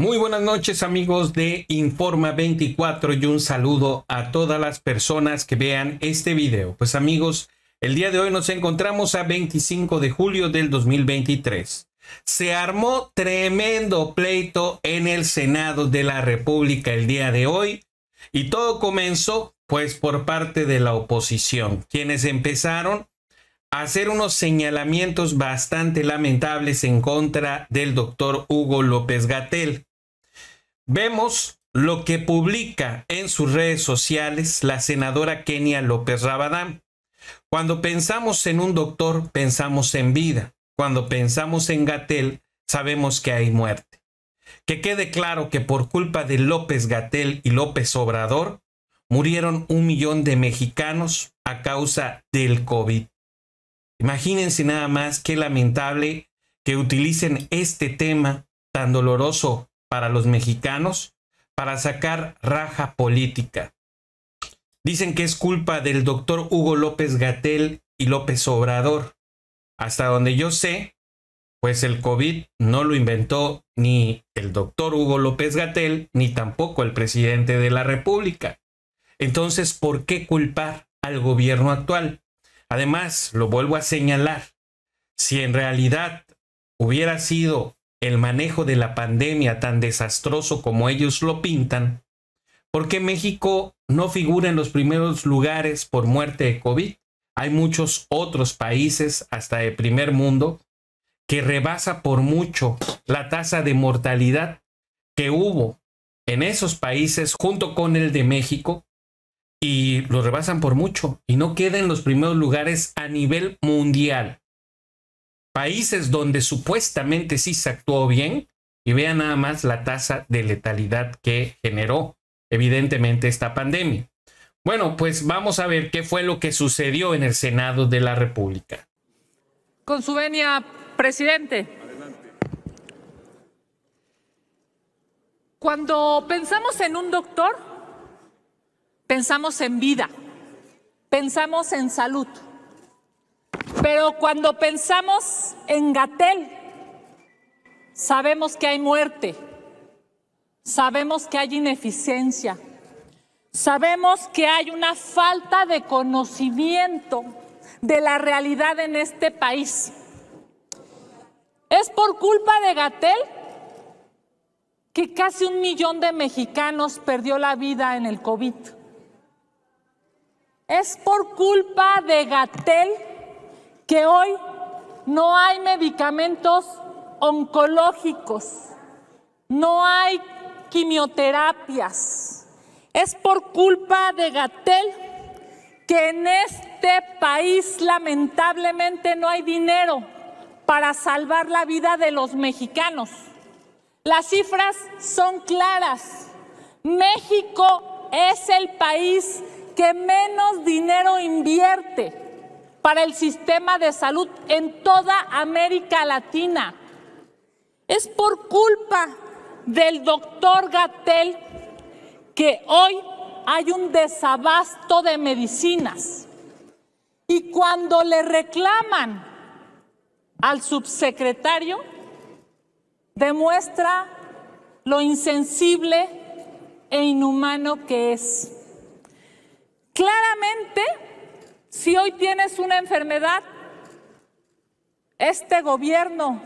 Muy buenas noches amigos de Informa 24 y un saludo a todas las personas que vean este video. Pues amigos, el día de hoy nos encontramos a 25 de julio del 2023. Se armó tremendo pleito en el Senado de la República el día de hoy y todo comenzó pues por parte de la oposición, quienes empezaron a hacer unos señalamientos bastante lamentables en contra del doctor Hugo López Gatel Vemos lo que publica en sus redes sociales la senadora Kenia López Rabadán. Cuando pensamos en un doctor, pensamos en vida. Cuando pensamos en Gatel, sabemos que hay muerte. Que quede claro que por culpa de López Gatel y López Obrador, murieron un millón de mexicanos a causa del COVID. Imagínense nada más qué lamentable que utilicen este tema tan doloroso para los mexicanos para sacar raja política. Dicen que es culpa del doctor Hugo López Gatel y López Obrador. Hasta donde yo sé, pues el COVID no lo inventó ni el doctor Hugo López Gatel ni tampoco el presidente de la República. Entonces, ¿por qué culpar al gobierno actual? Además, lo vuelvo a señalar, si en realidad hubiera sido el manejo de la pandemia tan desastroso como ellos lo pintan, ¿por qué México no figura en los primeros lugares por muerte de COVID? Hay muchos otros países, hasta de primer mundo, que rebasa por mucho la tasa de mortalidad que hubo en esos países junto con el de México y lo rebasan por mucho y no queda en los primeros lugares a nivel mundial países donde supuestamente sí se actuó bien y vean nada más la tasa de letalidad que generó evidentemente esta pandemia. Bueno, pues vamos a ver qué fue lo que sucedió en el Senado de la República. Con su venia, presidente. Cuando pensamos en un doctor, pensamos en vida, pensamos en salud. Pero cuando pensamos en Gatel, sabemos que hay muerte, sabemos que hay ineficiencia, sabemos que hay una falta de conocimiento de la realidad en este país. Es por culpa de Gatel que casi un millón de mexicanos perdió la vida en el COVID. Es por culpa de Gatel que hoy no hay medicamentos oncológicos, no hay quimioterapias. Es por culpa de Gatel que en este país lamentablemente no hay dinero para salvar la vida de los mexicanos. Las cifras son claras. México es el país que menos dinero invierte para el sistema de salud en toda América Latina. Es por culpa del doctor Gatel que hoy hay un desabasto de medicinas. Y cuando le reclaman al subsecretario, demuestra lo insensible e inhumano que es. Claramente, si hoy tienes una enfermedad, este gobierno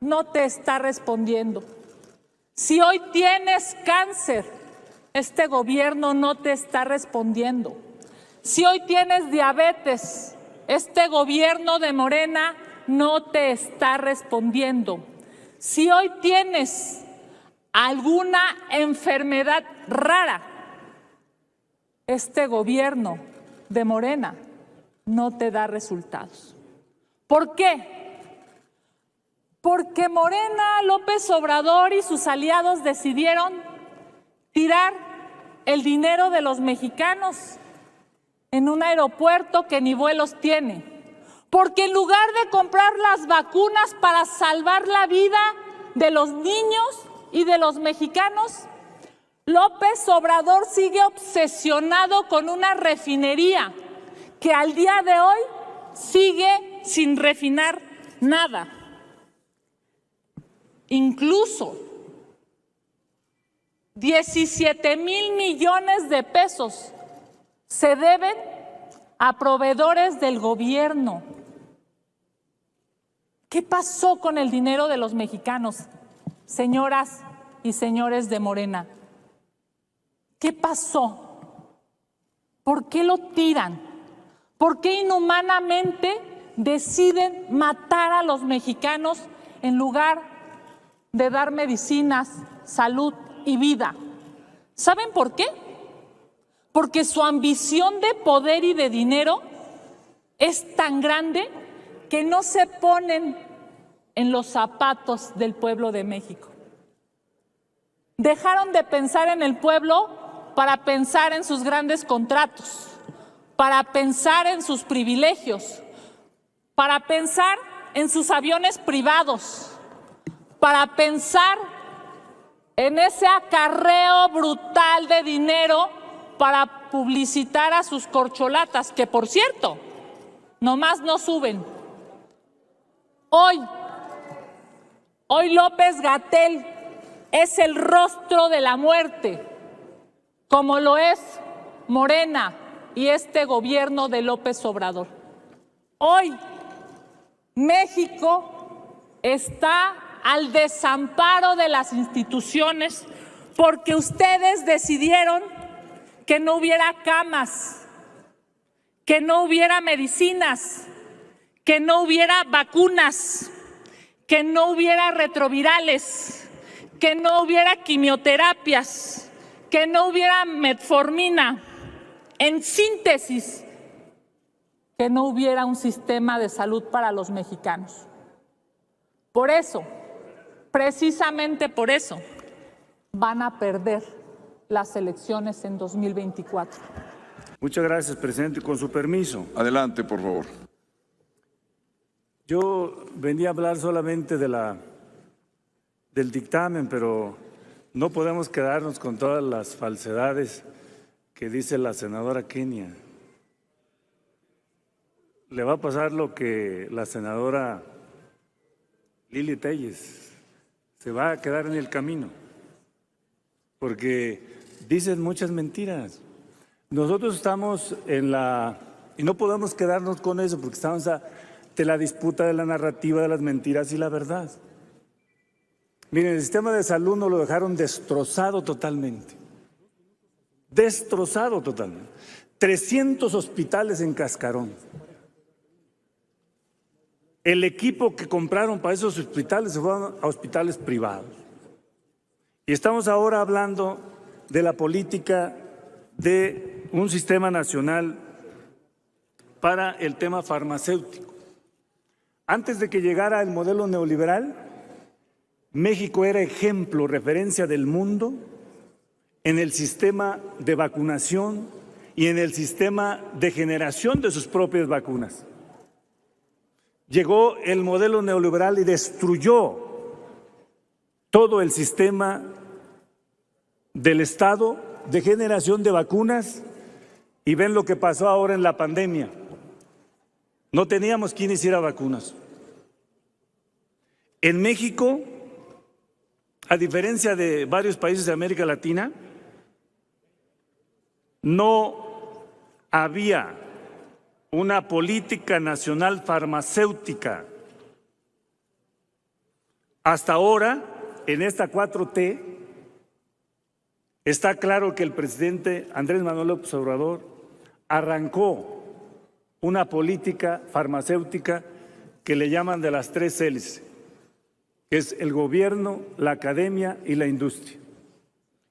no te está respondiendo. Si hoy tienes cáncer, este gobierno no te está respondiendo. Si hoy tienes diabetes, este gobierno de Morena no te está respondiendo. Si hoy tienes alguna enfermedad rara, este gobierno de Morena no te da resultados. ¿Por qué? Porque Morena, López Obrador y sus aliados decidieron tirar el dinero de los mexicanos en un aeropuerto que ni vuelos tiene. Porque en lugar de comprar las vacunas para salvar la vida de los niños y de los mexicanos, López Obrador sigue obsesionado con una refinería que al día de hoy sigue sin refinar nada. Incluso 17 mil millones de pesos se deben a proveedores del gobierno. ¿Qué pasó con el dinero de los mexicanos, señoras y señores de Morena? ¿Qué pasó? ¿Por qué lo tiran? ¿Por qué inhumanamente deciden matar a los mexicanos en lugar de dar medicinas, salud y vida? ¿Saben por qué? Porque su ambición de poder y de dinero es tan grande que no se ponen en los zapatos del pueblo de México. Dejaron de pensar en el pueblo para pensar en sus grandes contratos, para pensar en sus privilegios, para pensar en sus aviones privados, para pensar en ese acarreo brutal de dinero para publicitar a sus corcholatas, que por cierto, nomás no suben. Hoy, hoy López Gatel es el rostro de la muerte como lo es Morena y este gobierno de López Obrador. Hoy México está al desamparo de las instituciones porque ustedes decidieron que no hubiera camas, que no hubiera medicinas, que no hubiera vacunas, que no hubiera retrovirales, que no hubiera quimioterapias que no hubiera metformina. En síntesis, que no hubiera un sistema de salud para los mexicanos. Por eso, precisamente por eso, van a perder las elecciones en 2024. Muchas gracias, presidente. Con su permiso. Adelante, por favor. Yo venía a hablar solamente de la, del dictamen, pero no podemos quedarnos con todas las falsedades que dice la senadora Kenia. Le va a pasar lo que la senadora Lili Telles se va a quedar en el camino, porque dicen muchas mentiras. Nosotros estamos en la, y no podemos quedarnos con eso, porque estamos ante la disputa de la narrativa de las mentiras y la verdad. Miren, el sistema de salud nos lo dejaron destrozado totalmente. Destrozado totalmente. 300 hospitales en Cascarón. El equipo que compraron para esos hospitales se fueron a hospitales privados. Y estamos ahora hablando de la política de un sistema nacional para el tema farmacéutico. Antes de que llegara el modelo neoliberal, México era ejemplo, referencia del mundo en el sistema de vacunación y en el sistema de generación de sus propias vacunas. Llegó el modelo neoliberal y destruyó todo el sistema del Estado de generación de vacunas y ven lo que pasó ahora en la pandemia. No teníamos quien hiciera vacunas. En México a diferencia de varios países de América Latina, no había una política nacional farmacéutica. Hasta ahora, en esta 4T, está claro que el presidente Andrés Manuel López Obrador arrancó una política farmacéutica que le llaman de las tres hélices es el gobierno, la academia y la industria.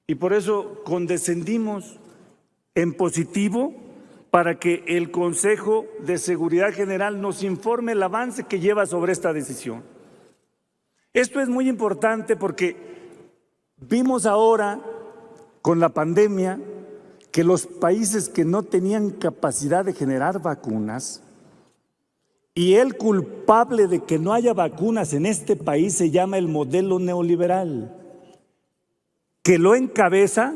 Y por eso condescendimos en positivo para que el Consejo de Seguridad General nos informe el avance que lleva sobre esta decisión. Esto es muy importante porque vimos ahora con la pandemia que los países que no tenían capacidad de generar vacunas y el culpable de que no haya vacunas en este país se llama el modelo neoliberal, que lo encabeza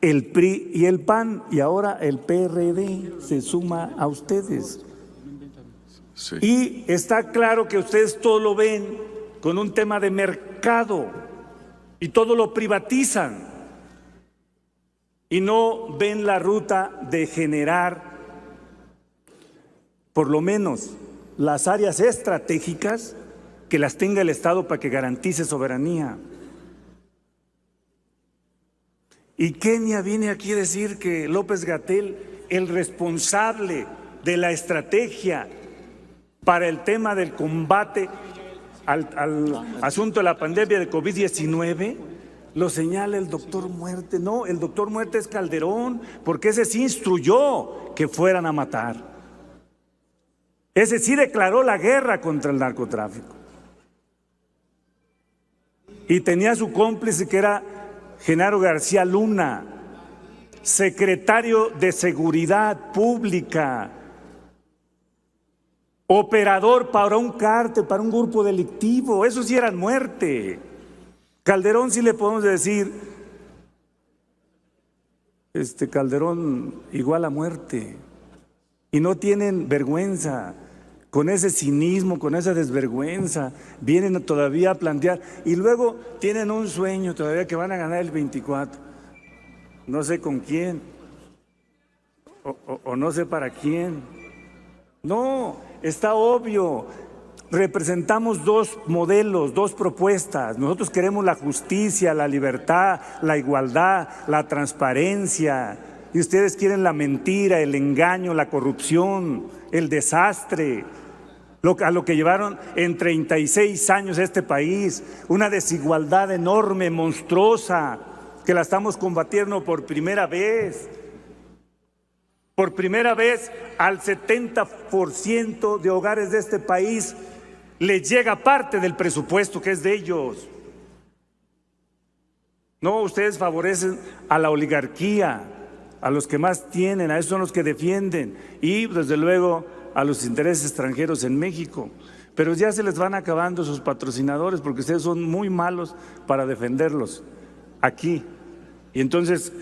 el PRI y el PAN, y ahora el PRD se suma a ustedes. Y está claro que ustedes todo lo ven con un tema de mercado y todo lo privatizan. y no ven la ruta de generar por lo menos las áreas estratégicas que las tenga el Estado para que garantice soberanía. Y Kenia viene aquí a decir que López Gatel, el responsable de la estrategia para el tema del combate al, asunto de la pandemia de COVID-19, lo señala el doctor Muerte. No, el doctor Muerte es Calderón, porque ese sí instruyó que fueran a matar. Ese sí declaró la guerra contra el narcotráfico. Y tenía su cómplice que era Genaro García Luna, secretario de Seguridad Pública, operador para un cártel, para un grupo delictivo. Eso sí era muerte. Calderón sí le podemos decir, este Calderón igual a muerte. Y no tienen vergüenza con ese cinismo, con esa desvergüenza, vienen todavía a plantear y luego tienen un sueño todavía que van a ganar el 24. No sé con quién, o, no sé para quién. No, está obvio. Representamos dos modelos, dos propuestas. Nosotros queremos la justicia, la libertad, la igualdad, la transparencia. Y ustedes quieren la mentira, el engaño, la corrupción, el desastre a lo que llevaron en 36 años este país, una desigualdad enorme, monstruosa, que la estamos combatiendo por primera vez. Por primera vez al 70% de hogares de este país le llega parte del presupuesto que es de ellos. No, ustedes favorecen a la oligarquía, a los que más tienen, a esos son los que defienden. Y desde luego a los intereses extranjeros en México. Pero ya se les van acabando sus patrocinadores porque ustedes son muy malos para defenderlos aquí. Y entonces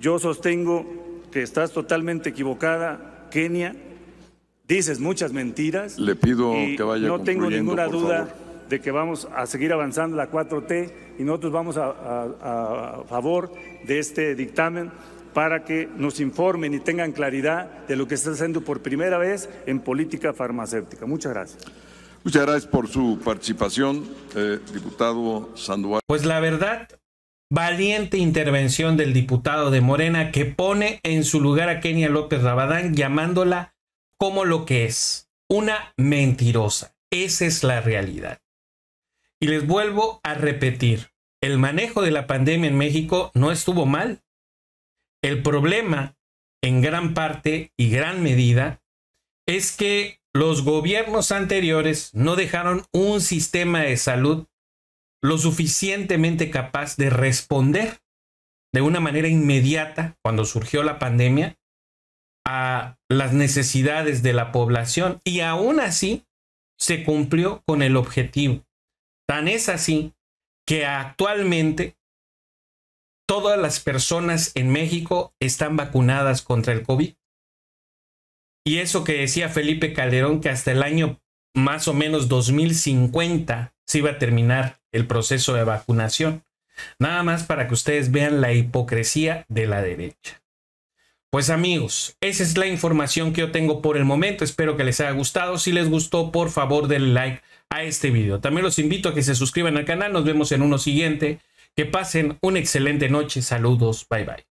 yo sostengo que estás totalmente equivocada, Kenia. Dices muchas mentiras. Le pido que vaya No tengo ninguna duda de que vamos a seguir avanzando la 4T y nosotros vamos a favor de este dictamen para que nos informen y tengan claridad de lo que está haciendo por primera vez en política farmacéutica. Muchas gracias. Muchas gracias por su participación, eh, diputado Sandoval. Pues la verdad, valiente intervención del diputado de Morena que pone en su lugar a Kenia López Rabadán llamándola como lo que es, una mentirosa. Esa es la realidad. Y les vuelvo a repetir, el manejo de la pandemia en México no estuvo mal. El problema, en gran parte y gran medida, es que los gobiernos anteriores no dejaron un sistema de salud lo suficientemente capaz de responder de una manera inmediata cuando surgió la pandemia a las necesidades de la población y aún así se cumplió con el objetivo. Tan es así que actualmente todas las personas en México están vacunadas contra el COVID. Y eso que decía Felipe Calderón, que hasta el año más o menos 2050 se iba a terminar el proceso de vacunación. Nada más para que ustedes vean la hipocresía de la derecha. Pues amigos, esa es la información que yo tengo por el momento. Espero que les haya gustado. Si les gustó, por favor denle like a este video. También los invito a que se suscriban al canal. Nos vemos en uno siguiente. Que pasen una excelente noche. Saludos. Bye bye.